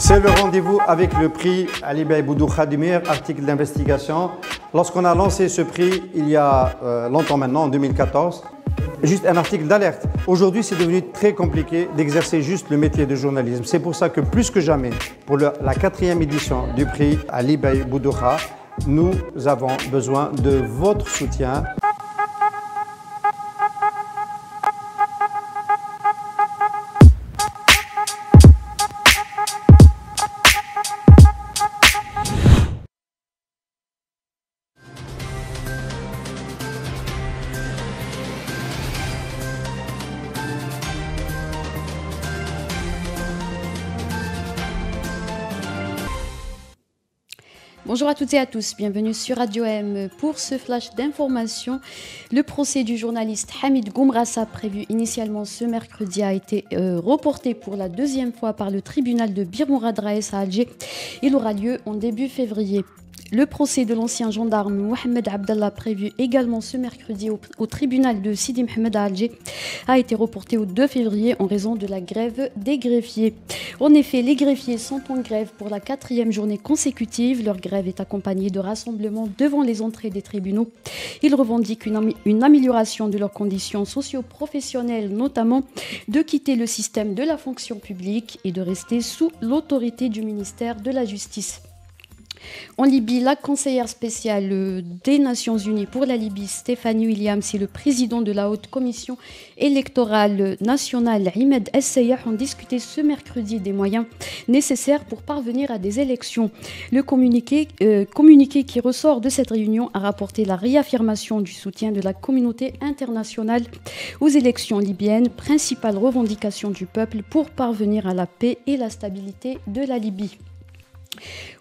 C'est le rendez-vous avec le prix Ali Bey Boudou Khadimir, article d'investigation. Lorsqu'on a lancé ce prix il y a euh, longtemps maintenant, en 2014, juste un article d'alerte. Aujourd'hui, c'est devenu très compliqué d'exercer juste le métier de journalisme. C'est pour ça que plus que jamais, pour la quatrième édition du prix Ali Bey Boudouha, nous avons besoin de votre soutien. Bonjour à toutes et à tous, bienvenue sur Radio M pour ce flash d'information. Le procès du journaliste Hamid Goumrassa, prévu initialement ce mercredi, a été euh, reporté pour la deuxième fois par le tribunal de Bir Raes à Alger. Il aura lieu en début février. Le procès de l'ancien gendarme Mohamed Abdallah, prévu également ce mercredi au, tribunal de Sidi Mohamed à Alger, a été reporté au 2 février en raison de la grève des greffiers. En effet, les greffiers sont en grève pour la quatrième journée consécutive. Leur grève est accompagnée de rassemblements devant les entrées des tribunaux. Ils revendiquent une, une amélioration de leurs conditions socio-professionnelles, notamment de quitter le système de la fonction publique et de rester sous l'autorité du ministère de la Justice. En Libye, la conseillère spéciale des Nations Unies pour la Libye, Stéphanie Williams, et le président de la Haute Commission électorale nationale, Imed Essayah, ont discuté ce mercredi des moyens nécessaires pour parvenir à des élections. Le communiqué, euh, communiqué qui ressort de cette réunion a rapporté la réaffirmation du soutien de la communauté internationale aux élections libyennes, principale revendication du peuple pour parvenir à la paix et la stabilité de la Libye.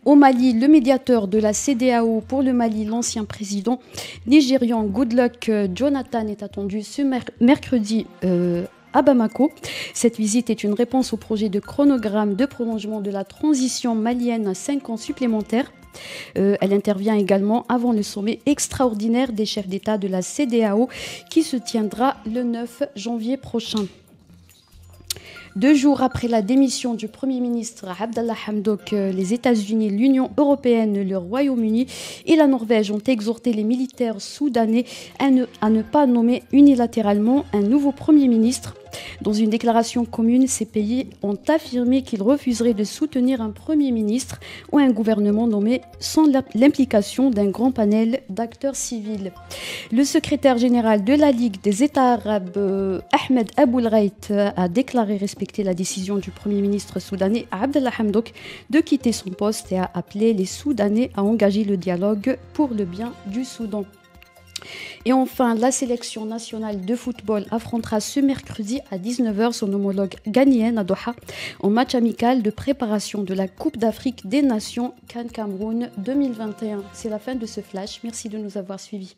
Au Mali, le médiateur de la CDAO pour le Mali, l'ancien président nigérian Goodluck Jonathan, est attendu ce mercredi euh, à Bamako. Cette visite est une réponse au projet de chronogramme de prolongement de la transition malienne à 5 ans supplémentaires. Euh, elle intervient également avant le sommet extraordinaire des chefs d'État de la CDAO qui se tiendra le 9 janvier prochain. Deux jours après la démission du Premier ministre Abdallah Hamdok, euh, les États-Unis, l'Union européenne, le Royaume-Uni et la Norvège ont exhorté les militaires soudanais à ne, pas nommer unilatéralement un nouveau Premier ministre. Dans une déclaration commune, ces pays ont affirmé qu'ils refuseraient de soutenir un Premier ministre ou un gouvernement nommé sans l'implication d'un grand panel d'acteurs civils. Le secrétaire général de la Ligue des États arabes, euh, Ahmed Aboul a déclaré respecter la décision du Premier ministre soudanais Abdallah de quitter son poste et a appelé les Soudanais à engager le dialogue pour le bien du Soudan. Et enfin, la sélection nationale de football affrontera ce mercredi à 19h son homologue ghanéenne à Doha en match amical de préparation de la Coupe d'Afrique des Nations Cannes Cameroun 2021. C'est la fin de ce flash. Merci de nous avoir suivis.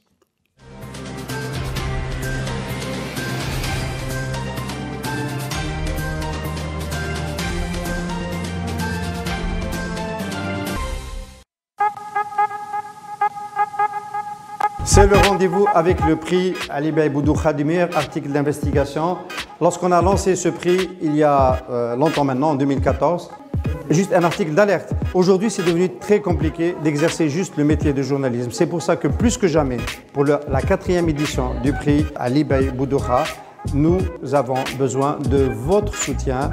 C'est le rendez-vous avec le prix Ali Bey Boudou Khadimir, article d'investigation. Lorsqu'on a lancé ce prix il y a euh, longtemps maintenant, en 2014, juste un article d'alerte. Aujourd'hui, c'est devenu très compliqué d'exercer juste le métier de journalisme. C'est pour ça que plus que jamais, pour la quatrième édition du prix Ali Bey nous avons besoin de votre soutien